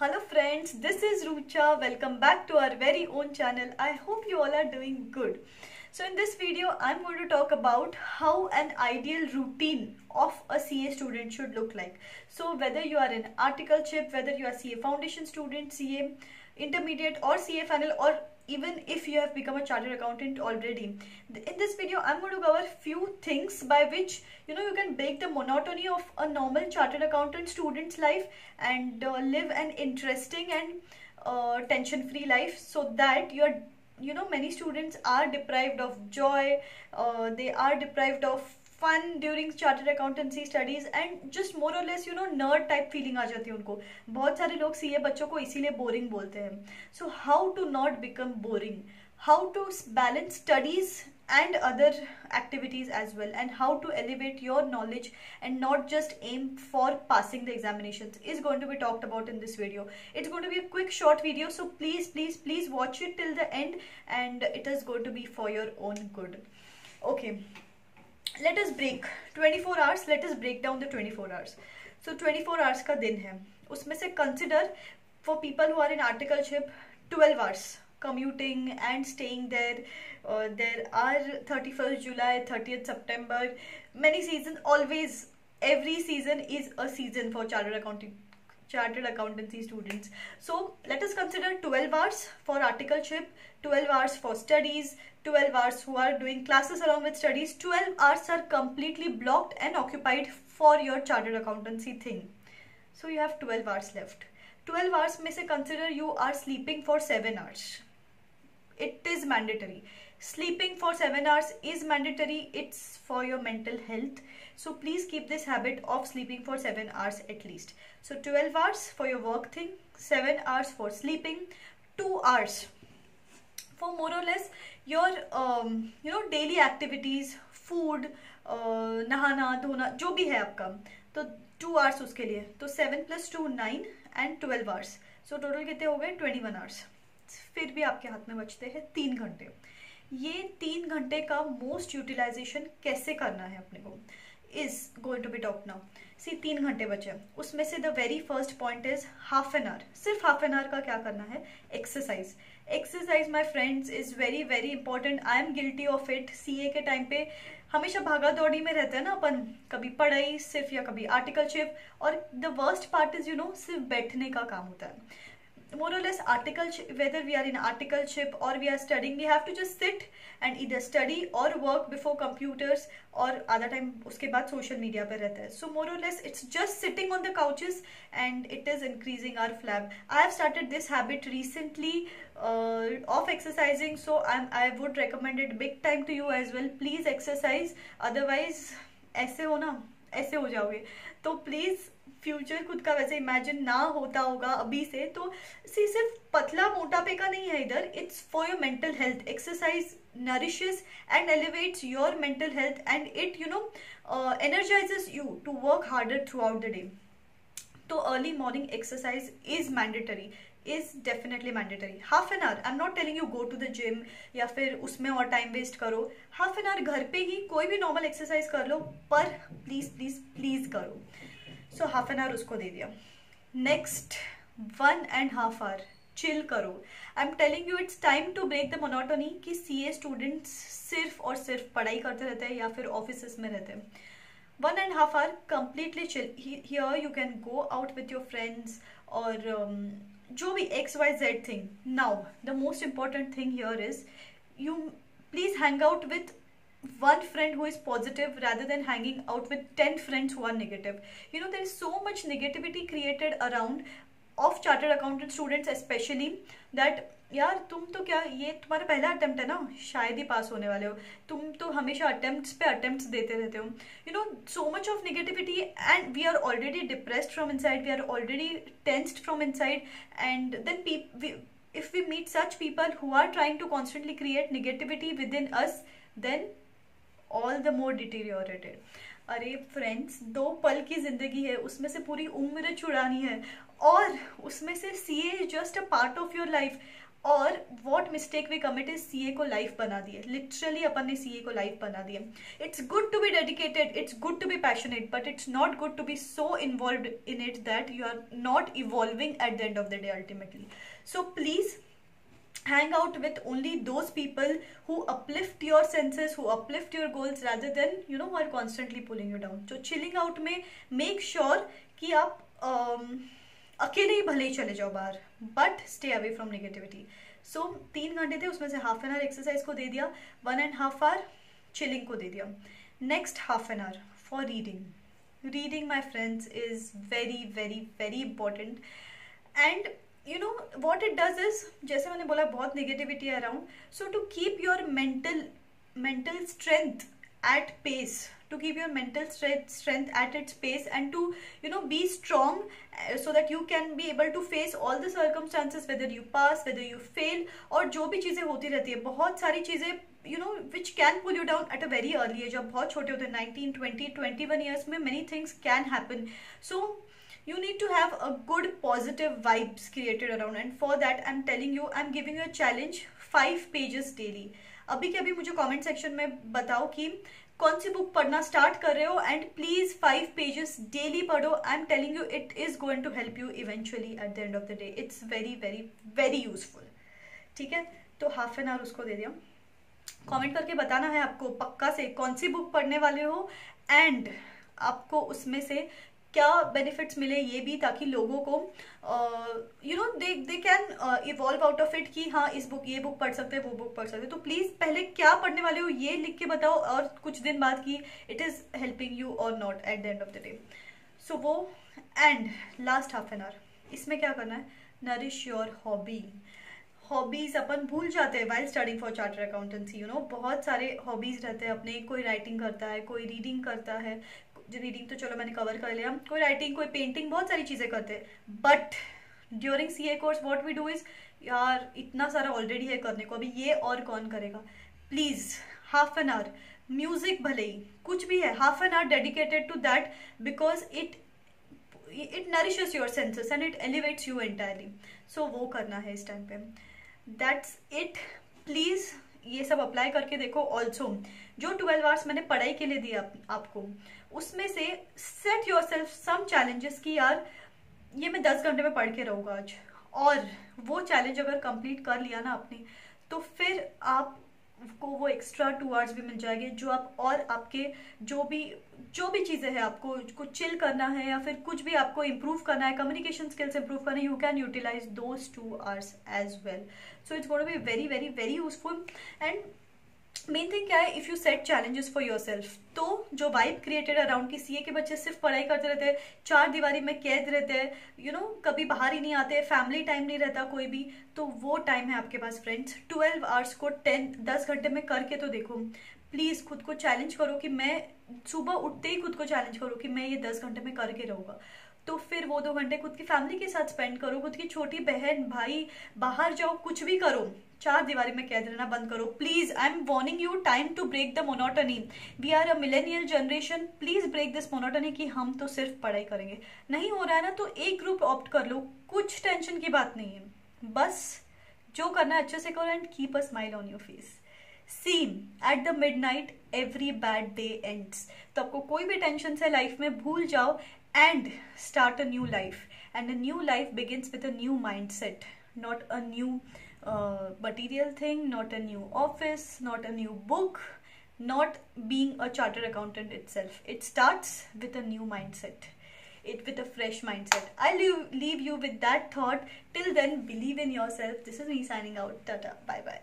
Hello friends, this is Rucha. Welcome back to our very own channel. I hope you all are doing good. So in this video, I'm going to talk about how an ideal routine of a CA student should look like. So whether you are in articleship, whether you are CA foundation student, CA intermediate or CA final or even if you have become a chartered accountant already. In this video i'm going to cover few things by which you know you can break the monotony of a normal chartered accountant student's life and uh, live an interesting and uh, tension free life so that you're you know many students are deprived of joy uh, they are deprived of fun during chartered accountancy studies and just more और less you know nerd type feeling आ जाती है उनको। बहुत सारे लोग सी ए बच्चों को इसीलिए बोरिंग बोलते हैं। So how to not become boring how to balance studies and other activities as well and how to elevate your knowledge and not just aim for passing the examination is going to be talked about in this video it's going to be quick short video so please please please watch it till the end and it is going to be for your own good okay let is break 24 four hours let is break down the 24 four hours so 24 four hours का दिन है। उसमें से consider for people who are in articleship 12 hours commuting and staying there there are thirty first July thirty eighth September, many season always every season is a season for chartered accounting chartered accountancy students. So let us consider 12 hours for articleship, 12 hours for studies, 12 hours who are doing classes along with studies. 12 hours are completely blocked and occupied for your chartered accountancy thing. So you have 12 hours left. 12 hours may say consider you are sleeping for 7 hours. It is mandatory sleeping for 7 hours is mandatory it's for your mental health so please keep this habit of sleeping for 7 hours at least so 12 hours for your work thing 7 hours for sleeping 2 hours for more or less your um, you know daily activities uh, नहाना धोना जो भी है आपका तो two hours उसके लिए तो seven plus two nine and twelve hours so total कितने हो गए ट्वेंटी वन आवर्स फिर भी आपके हाथ में बचते हैं तीन घंटे ये तीन घंटे का मोस्ट यूटिलाइजेशन कैसे करना है अपने को? Is going to be top now see तीन घंटे बचे। उसमें से the very first point is half an hour सिर्फ़ हाफ़ एन आवर का क्या करना है? Exercise exercise my friends is very very important I am guilty of it C A के टाइम पे हमेशा भागा दौड़ी में रहते हैं ना अपन। कभी पढ़ाई, सिर्फ़ या कभी आर्टिकलशिप और the worst part is you know सिर्फ़ बैठने का काम होता है। More or less article whether we are in articleship or we are studying we have to just sit and either study or work before computers or other time uske baad social media pe rehta hai so more or less it's just sitting on the couches and it is increasing our flab i have started this habit recently uh, of exercising so I'm, i would recommend it big time to you as well please exercise otherwise ऐसे हो ना ऐसे हो जाओगे। तो please future खुद का वैसे इमेजिन ना होता होगा अभी से। तो सिर्फ़ पतला मोटापे का नहीं है इधर it's for your mental health exercise nourishes and elevates your mental health and it you know uh, energizes you to work harder throughout the day. तो early morning exercise is mandatory is definitely mandatory half an hour I am not telling you go to the gym या फिर उसमें और time waste करो. हाफ़ an hour घर पे ही कोई भी नॉर्मल एक्सरसाइज कर लो पर प्लीज़ प्लीज़ प्लीज़ करो. सो हाफ़ एन आवर उसको दे दिया. Next one and half hour chill करो. I am telling you it's time to break the monotony कि सी ए स्टूडेंट्स सिर्फ़ और सिर्फ़ पढ़ाई करते रहते हैं या फिर ऑफ़िस में रहते हैं. One and half hour completely chill here you can go out with your friends और um, जो भी X Y Z thing now the most important thing here is you please hang out with one friend who is positive rather than hanging out with 10 friends who are negative you know there is so much negativity created around of chartered accountant students especially, that, यार, तुम तो क्या, ये तुम्हारा पहला attempt है ना? शायद ही पास होने वाले हो। तुम तो हमेशा अटेम्प्ट्स पे अटेम्प्ट्स देते रहते हो। You know so much of negativity and we are already depressed from inside we are already tensed from inside and then if we meet such people who are trying to constantly create negativity within us, then all the more deteriorated अरे friends दो पल की ज़िंदगी है, उसमें से पूरी उम्र छुड़ानी है। और उसमें से C A is just a part of your life और what mistake we commit is C A को लाइफ बना दिए। लिटरली अपन ने सी ए को लाइफ बना दिए। It's good to be dedicated it's good to be passionate but it's not good to be so involve in it that you are not evolving at the end of the day ultimately so please hang out with only those people who uplift your senses who uplift your goals rather than you know who are constantly pulling you down. So chilling out में make sure कि आप um, अकेले ही भले ही चले जाओ बाहर but stay away from negativity so तीन घंटे थे, उसमें से हाफ़ एन आवर एक्सरसाइज को दे दिया one and half hour chilling को दे दिया। Next half an hour for reading reading my friends is very very very important and you know what it does is जैसे मैंने बोला, बहुत negativity around so to keep your mental mental strength at pace to keep your mental strength, strength at its pace and to you know be strong uh, so that you can be able to face all the circumstances whether you pass whether you fail और जो भी चीज़ें होती रहती है बहुत सारी चीज़ें you know which can pull you down at a very early age जब बहुत छोटे होते हैं 19 20 21 years में many things can happen so you need to have a good positive vibes created around and for that i'm telling you i'm giving you a challenge five pages daily अभी के अभी मुझे कमेंट सेक्शन में बताओ कि कौन सी book पढ़ना स्टार्ट कर रहे हो? And please five pages daily पढ़ो. I am telling you it is going to help you eventually at the end of the day it's very very very useful ठीक है? तो हाफ़ एन आवर उसको दे दिया। कमेंट करके बताना है आपको पक्का से कौन सी बुक पढ़ने वाले हो? एंड आपको उसमें से क्या बेनिफिट्स मिले ये भी ताकि लोगों को you know they they can evolve out of it कि हाँ इस बुक ये बुक पढ़ सकते हैं, वो बुक पढ़ सकते हैं। तो प्लीज़ पहले क्या पढ़ने वाले हो ये लिख के बताओ और कुछ दिन बाद कि इट इज़ हेल्पिंग यू और not at the end of the day so वो and last half an hour इसमें क्या करना है? नरिश योर हॉबी हॉबीज अपन भूल जाते हैं while studying for charter accountancy you know बहुत सारे हॉबीज रहते हैं, अपने, कोई राइटिंग करता है, कोई रीडिंग करता है रीडिंग तो चलो मैंने कवर कर लिया। कोई राइटिंग कोई पेंटिंग बहुत सारी चीज़ें करते हैं। But during C A course what we do is यार, इतना सारा ऑलरेडी है करने को। अभी ये और कौन करेगा? Please half an hour music भले ही, कुछ भी है half an hour dedicated to that because it it nourishes your senses and it elevates you entirely so वो करना है इस टाइम पे। दैट्स इट प्लीज़ ये सब अप्लाई करके देखो ऑल्सो जो ट्वेल्व आवर्स मैंने पढ़ाई के लिए दिया आपको, उसमें से set yourself some challenges की यार, ये मैं दस घंटे में पढ़ के रहूँगा आज। और वो चैलेंज अगर कंप्लीट कर लिया ना आपने तो फिर आप को वो एक्स्ट्रा टू आवर्स भी मिल जाएँगे जो आप और आपके जो भी जो भी चीज़ें हैं आपको कुछ चिल करना है या फिर कुछ भी आपको इम्प्रूव करना है कम्युनिकेशन स्किल्स इम्प्रूव करना है you can utilise those two hours as well so it's got be very very very useful and main thing क्या है if you set challenges for yourself तो जो वाइब क्रिएटेड अराउंड की CA के बच्चे सिर्फ़ पढ़ाई करते रहते हैं, चार दीवारी में कैद रहते हैं यू नो कभी बाहर ही नहीं आते फैमिली टाइम नहीं रहता कोई भी तो वो टाइम है आपके पास फ्रेंड्स ट्वेल्व आवर्स को टेन दस घंटे में करके तो देखो। प्लीज़ खुद को चैलेंज करो कि मैं सुबह उठते ही खुद को चैलेंज करो कि मैं ये दस घंटे में करके रहूँगा। तो फिर वो दो घंटे खुद की फैमिली के साथ स्पेंड करो, खुद की छोटी बहन, भाई, बाहर जाओ, कुछ भी करो। चार दीवारी में कैद रहना बंद करो। Please I am warning you time to break the monotony we are a millennial generation please break this monotony कि हम तो सिर्फ़ पढ़ाई करेंगे। नहीं हो रहा है ना तो एक ग्रुप ऑप्ट कर लो। कुछ टेंशन की बात नहीं है। बस जो करना है अच्छे से करो and keep a smile on your face seem at the midnight every bad day ends तो आपको कोई भी टेंशन से लाइफ में भूल जाओ। And start a new life. And a new life begins with a new mindset not a new uh, material thing not a new office not a new book not being a chartered accountant itself. It starts with a new mindset. It with a fresh mindset. I'll leave, leave you with that thought. Till then believe in yourself. This is me signing out. Tata. Bye bye